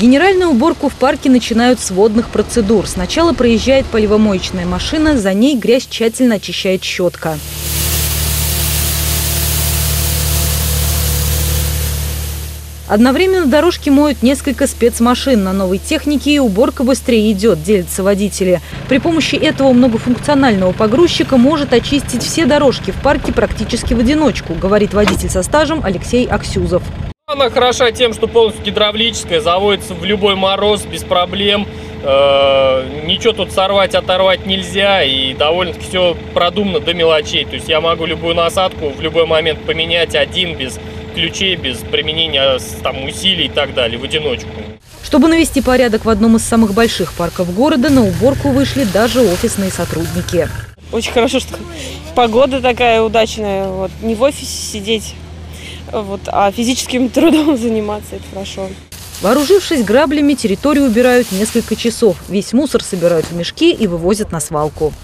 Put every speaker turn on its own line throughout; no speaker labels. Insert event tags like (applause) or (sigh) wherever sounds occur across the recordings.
Генеральную уборку в парке начинают с водных процедур. Сначала проезжает поливомоечная машина, за ней грязь тщательно очищает щетка. Одновременно дорожки моют несколько спецмашин. На новой технике и уборка быстрее идет, делятся водители. При помощи этого многофункционального погрузчика может очистить все дорожки в парке практически в одиночку, говорит водитель со стажем Алексей Аксюзов.
Она хороша тем, что полностью гидравлическая, заводится в любой мороз без проблем. Э, ничего тут сорвать, оторвать нельзя, и довольно-таки все продумано до мелочей. То есть я могу любую насадку в любой момент поменять один без ключей, без применения там, усилий и так далее, в одиночку.
Чтобы навести порядок в одном из самых больших парков города, на уборку вышли даже офисные сотрудники.
Очень хорошо, что погода такая удачная. Вот, не в офисе сидеть, вот, а физическим (laughs) трудом заниматься, это хорошо.
Вооружившись граблями, территорию убирают несколько часов. Весь мусор собирают в мешки и вывозят на свалку.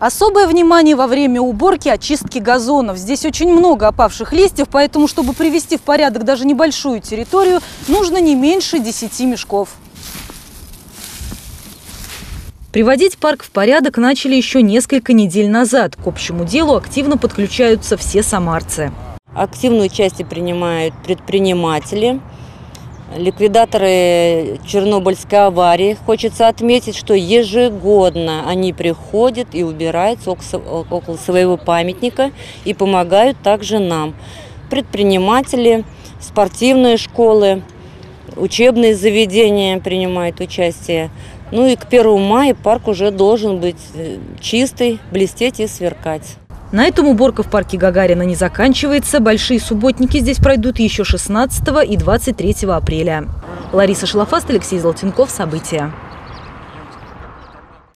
Особое внимание во время уборки очистки газонов. Здесь очень много опавших листьев, поэтому, чтобы привести в порядок даже небольшую территорию, нужно не меньше 10 мешков. Приводить парк в порядок начали еще несколько недель назад. К общему делу активно подключаются все самарцы.
Активную часть принимают предприниматели, ликвидаторы Чернобыльской аварии. Хочется отметить, что ежегодно они приходят и убираются около своего памятника и помогают также нам. Предприниматели, спортивные школы, учебные заведения принимают участие. Ну и к 1 мая парк уже должен быть э, чистый, блестеть и сверкать.
На этом уборка в парке Гагарина не заканчивается. Большие субботники здесь пройдут еще 16 и 23 апреля. Лариса Шалафаст, Алексей Золотенков. События.